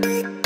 Bye.